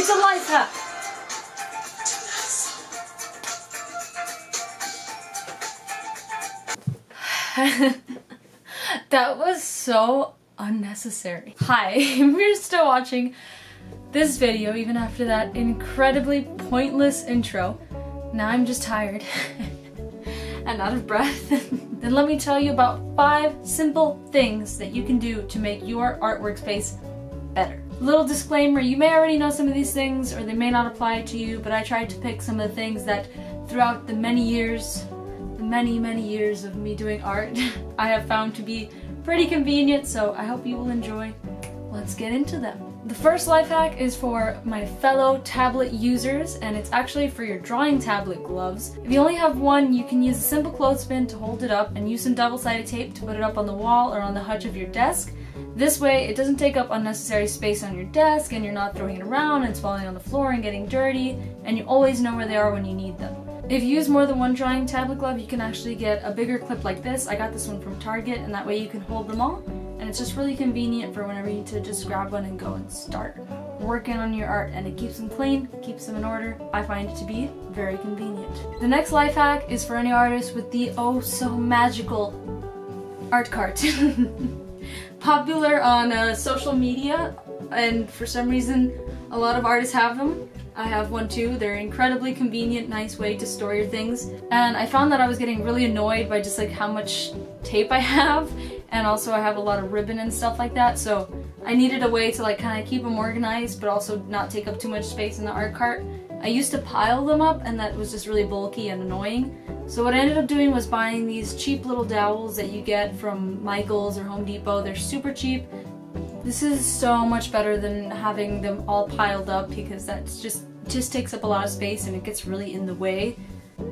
It's a life hack. that was so unnecessary. Hi, you're still watching this video even after that incredibly pointless intro. Now I'm just tired and out of breath. then let me tell you about five simple things that you can do to make your artwork space better. Little disclaimer, you may already know some of these things or they may not apply to you, but I tried to pick some of the things that throughout the many years, the many, many years of me doing art, I have found to be pretty convenient, so I hope you will enjoy. Let's get into them. The first life hack is for my fellow tablet users, and it's actually for your drawing tablet gloves. If you only have one, you can use a simple clothespin to hold it up and use some double-sided tape to put it up on the wall or on the hutch of your desk. This way, it doesn't take up unnecessary space on your desk and you're not throwing it around and it's falling on the floor and getting dirty, and you always know where they are when you need them. If you use more than one drawing tablet glove, you can actually get a bigger clip like this. I got this one from Target, and that way you can hold them all. And it's just really convenient for whenever you need to just grab one and go and start working on your art. And it keeps them clean, keeps them in order. I find it to be very convenient. The next life hack is for any artist with the oh so magical art cart. Popular on uh, social media, and for some reason, a lot of artists have them. I have one too. They're incredibly convenient, nice way to store your things. And I found that I was getting really annoyed by just like how much tape I have and also I have a lot of ribbon and stuff like that so I needed a way to like kind of keep them organized but also not take up too much space in the art cart. I used to pile them up and that was just really bulky and annoying. So what I ended up doing was buying these cheap little dowels that you get from Michaels or Home Depot. They're super cheap. This is so much better than having them all piled up because that's just just takes up a lot of space and it gets really in the way.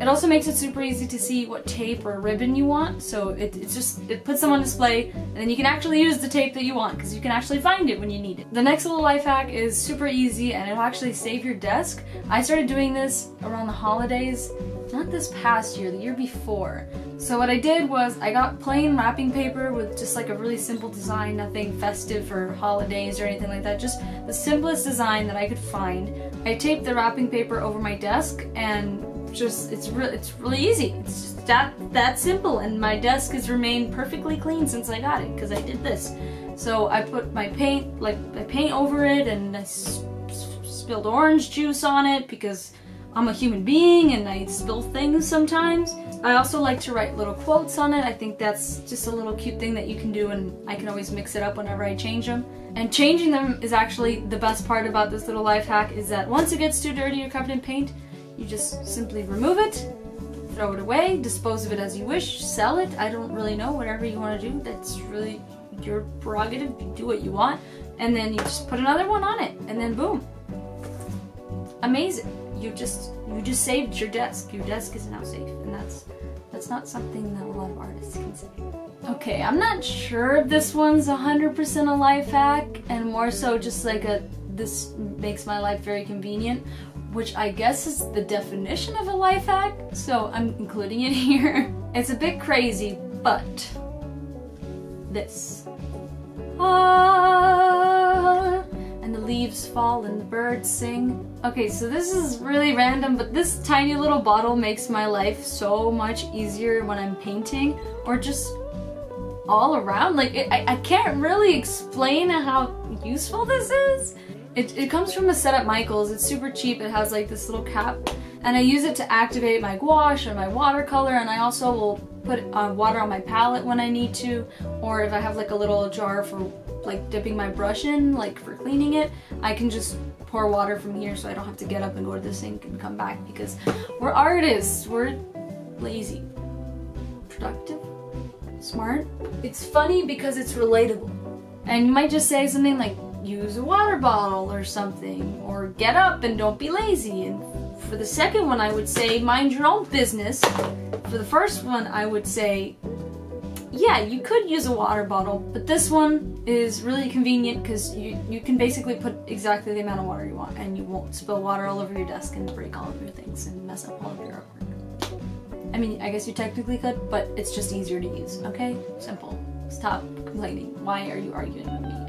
It also makes it super easy to see what tape or ribbon you want, so it, it's just, it puts them on display, and then you can actually use the tape that you want, because you can actually find it when you need it. The next little life hack is super easy, and it'll actually save your desk. I started doing this around the holidays, not this past year, the year before. So what I did was I got plain wrapping paper with just like a really simple design, nothing festive for holidays or anything like that, just the simplest design that I could find. I taped the wrapping paper over my desk and just it's really it's really easy. It's just that that simple, and my desk has remained perfectly clean since I got it because I did this. So I put my paint like I paint over it, and I spilled orange juice on it because I'm a human being and I spill things sometimes. I also like to write little quotes on it. I think that's just a little cute thing that you can do and I can always mix it up whenever I change them. And changing them is actually the best part about this little life hack is that once it gets too dirty or covered in paint, you just simply remove it, throw it away, dispose of it as you wish, sell it, I don't really know, whatever you want to do, that's really your prerogative, you do what you want, and then you just put another one on it, and then boom. Amazing. You just you just saved your desk. Your desk is now safe, and that's that's not something that a lot of artists can say. Okay, I'm not sure if this one's 100% a life hack, and more so just like a this makes my life very convenient, which I guess is the definition of a life hack, so I'm including it here. It's a bit crazy, but this. Ah, and the leaves fall and the birds sing. Okay, so this is really random, but this tiny little bottle makes my life so much easier when I'm painting or just all around. Like, it, I, I can't really explain how useful this is. It, it comes from a set at Michael's. It's super cheap. It has like this little cap. And I use it to activate my gouache and my watercolor. And I also will put uh, water on my palette when I need to. Or if I have like a little jar for like dipping my brush in, like for cleaning it, I can just pour water from here so I don't have to get up and go to the sink and come back because we're artists. We're lazy. Productive. Smart. It's funny because it's relatable. And you might just say something like, use a water bottle or something, or get up and don't be lazy. And for the second one, I would say mind your own business. For the first one, I would say, yeah, you could use a water bottle, but this one is really convenient because you, you can basically put exactly the amount of water you want and you won't spill water all over your desk and break all of your things and mess up all of your artwork. I mean, I guess you technically could, but it's just easier to use, okay? Simple. Stop complaining. Why are you arguing with me?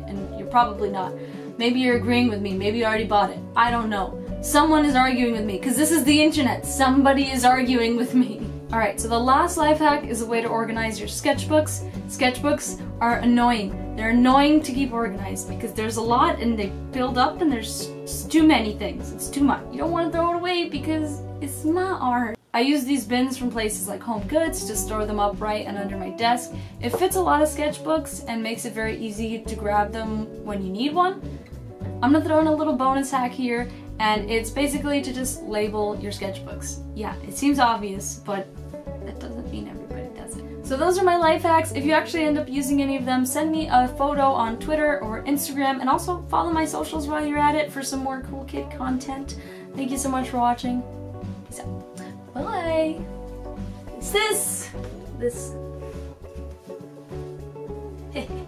Probably not. Maybe you're agreeing with me. Maybe you already bought it. I don't know. Someone is arguing with me because this is the internet. Somebody is arguing with me. Alright, so the last life hack is a way to organize your sketchbooks. Sketchbooks are annoying. They're annoying to keep organized because there's a lot and they build up and there's too many things. It's too much. You don't want to throw it away because it's my art. I use these bins from places like Home Goods to store them upright and under my desk. It fits a lot of sketchbooks and makes it very easy to grab them when you need one. I'm gonna throw in a little bonus hack here and it's basically to just label your sketchbooks. Yeah, it seems obvious, but that doesn't mean everybody does it. So those are my life hacks. If you actually end up using any of them, send me a photo on Twitter or Instagram, and also follow my socials while you're at it for some more cool kid content. Thank you so much for watching. Peace out. Bye. It's this. This.